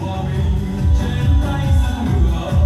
hòa bình trên tay dân ngựa.